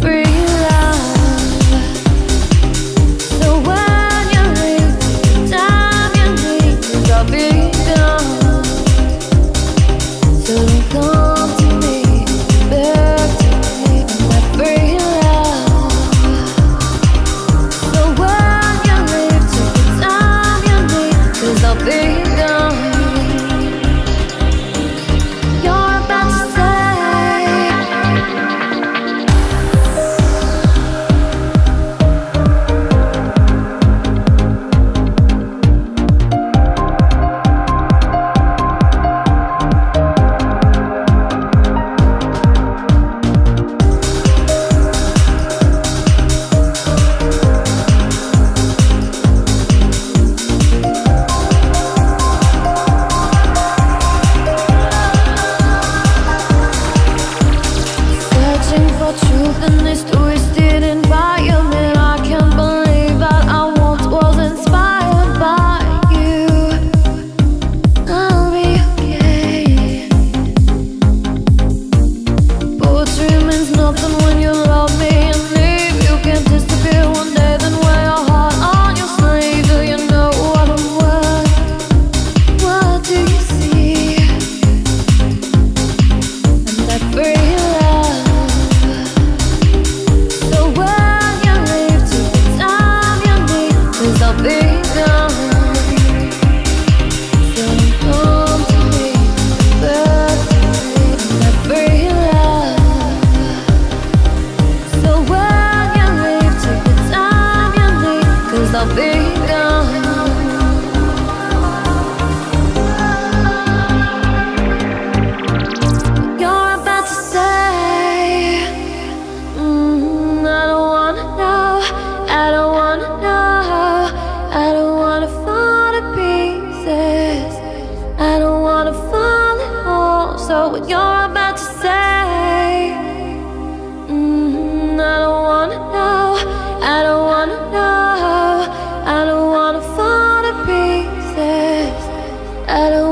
free. I don't wanna fall at all. So what you're about to say, mm, I don't wanna know. I don't wanna know. I don't wanna fall to pieces. I don't.